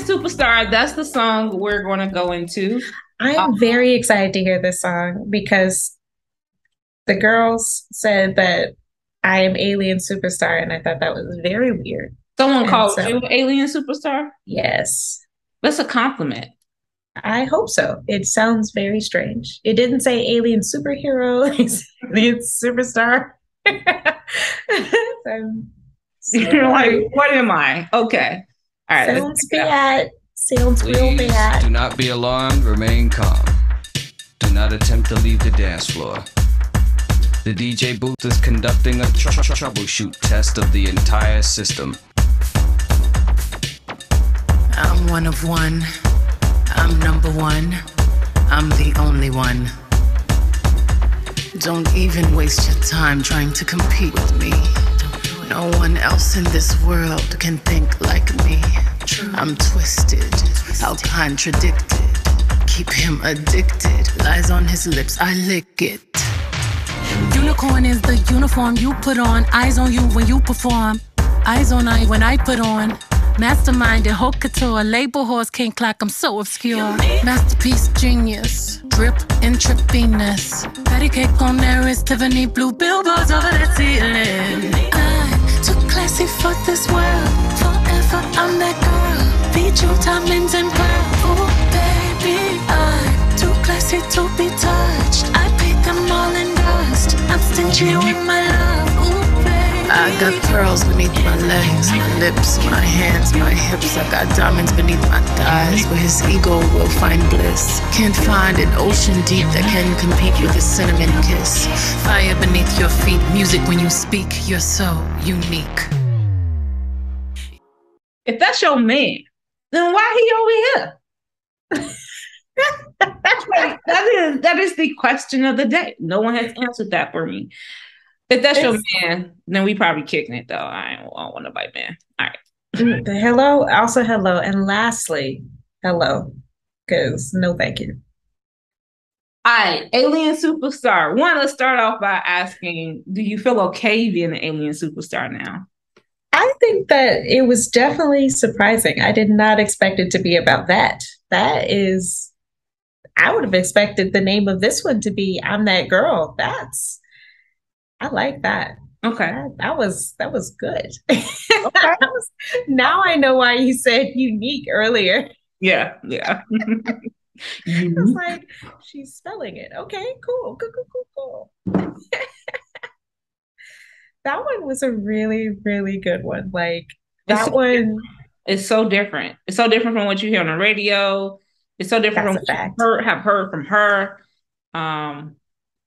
Superstar, that's the song we're going to go into. I'm um, very excited to hear this song because the girls said that I am Alien Superstar, and I thought that was very weird. Someone and called so, you Alien Superstar? Yes. That's a compliment. I hope so. It sounds very strange. It didn't say alien superhero, alien superstar. You're like, what am I? Okay. All right. Sounds bad. Sounds Please real bad. Do not be alarmed. Remain calm. Do not attempt to leave the dance floor. The DJ booth is conducting a tr- tr- troubleshoot test of the entire system. I'm one of one. I'm number one. I'm the only one. Don't even waste your time trying to compete with me. No one else in this world can think like me. I'm twisted, how contradicted. Keep him addicted. Lies on his lips, I lick it. Unicorn is the uniform you put on. Eyes on you when you perform. Eyes on I when I put on. Mastermind and haute couture, label horse can't clock, I'm so obscure. Masterpiece genius, drip intravenous. Patty cake on there is Tiffany blue billboards over the ceiling. I'm classy for this world, forever I'm that girl. Feed you diamonds and pearls, oh baby. I'm too classy to be touched. I paid them all in dust. I'm stingy with my love. Ooh. I got pearls beneath my legs, my lips, my hands, my hips. I got diamonds beneath my thighs where his ego will find bliss. Can't find an ocean deep that can compete with a cinnamon kiss. Fire beneath your feet, music when you speak, you're so unique. If that's your man, then why he over here? that's. That is that is the question of the day. No one has answered that for me. If that's your man, then we probably kicking it though. I don't, I don't want to bite man. All right. Mm, hello, also hello, and lastly, hello, because no, thank you. All right, alien superstar. One, let's start off by asking, do you feel okay being an alien superstar now? I think that it was definitely surprising. I did not expect it to be about that. That is, I would have expected the name of this one to be "I'm That Girl." That's I like that. Okay. That, that was that was good. Okay. was, now I know why you said unique earlier. Yeah, yeah. I was like, she's spelling it. Okay, cool, cool, cool, cool, cool. that one was a really, really good one. Like that it's one is so different. It's so different from what you hear on the radio. It's so different That's from what you heard, have heard from her. Um,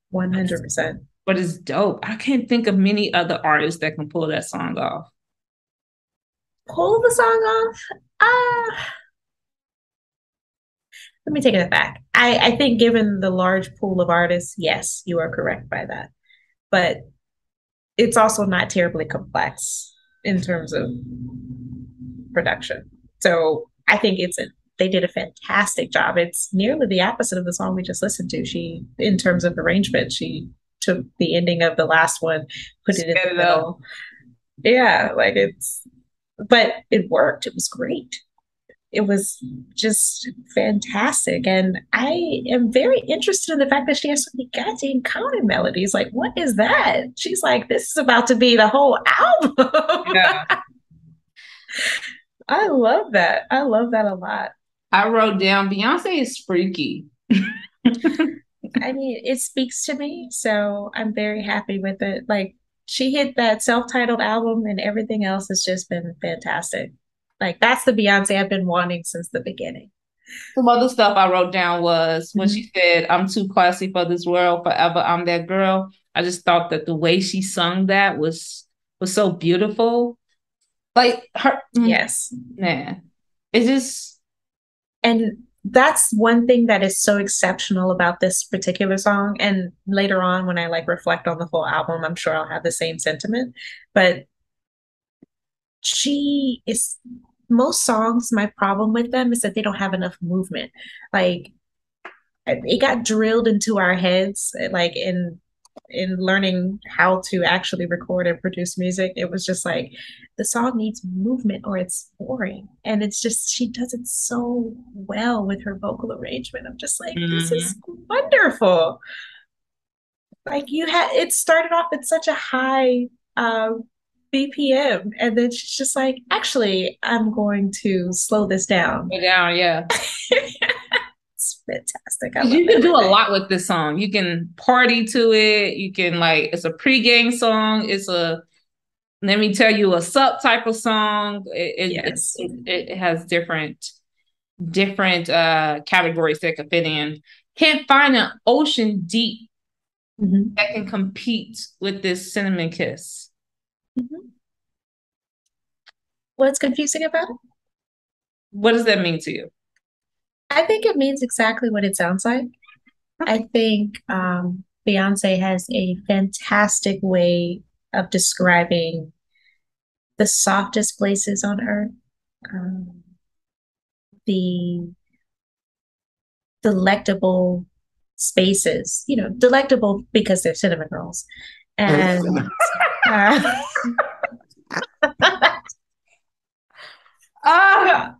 one hundred percent but it's dope. I can't think of many other artists that can pull that song off. Pull the song off? Uh, let me take it back. I, I think, given the large pool of artists, yes, you are correct by that. But it's also not terribly complex in terms of production. So I think it's a they did a fantastic job. It's nearly the opposite of the song we just listened to. She, in terms of arrangement, she took the ending of the last one, put it in the middle. Yeah, like it's, but it worked. It was great. It was just fantastic. And I am very interested in the fact that she has so many goddamn counting melodies. Like, what is that? She's like, this is about to be the whole album. Yeah. I love that. I love that a lot. I wrote down Beyonce is freaky. I mean, it speaks to me, so I'm very happy with it. Like she hit that self-titled album and everything else has just been fantastic. Like that's the Beyonce I've been wanting since the beginning. Some other stuff I wrote down was when mm-hmm. she said, I'm too classy for this world, forever I'm that girl. I just thought that the way she sung that was was so beautiful. Like her mm, Yes. Man. It's just and that's one thing that is so exceptional about this particular song and later on when i like reflect on the whole album i'm sure i'll have the same sentiment but she is most songs my problem with them is that they don't have enough movement like it got drilled into our heads like in in learning how to actually record and produce music, it was just like the song needs movement or it's boring. And it's just she does it so well with her vocal arrangement. I'm just like, mm-hmm. this is mm-hmm. wonderful. Like you had it started off at such a high uh, BPM, and then she's just like, actually, I'm going to slow this down. Slow down, yeah. it's fantastic. you can do a lot with this song. You can party to it. You can like it's a pregame song. It's a let me tell you a sub type of song. It, it, yes. it, it has different different uh categories that could fit in. Can't find an ocean deep mm-hmm. that can compete with this cinnamon kiss. Mm-hmm. What's confusing about it? What does that mean to you? I think it means exactly what it sounds like. I think um, Beyonce has a fantastic way of describing the softest places on earth, um, the delectable spaces, you know, delectable because they're cinnamon rolls. And uh,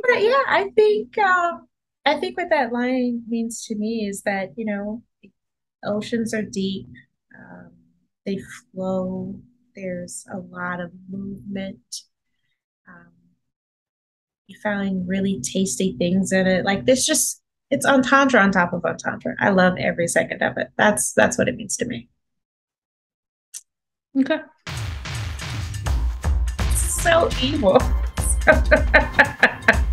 but yeah, I think um, I think what that line means to me is that you know, oceans are deep, um, they flow. There's a lot of movement. Um, you find really tasty things in it. Like this, just it's entendre on top of entendre. I love every second of it. That's that's what it means to me. Okay. So evil.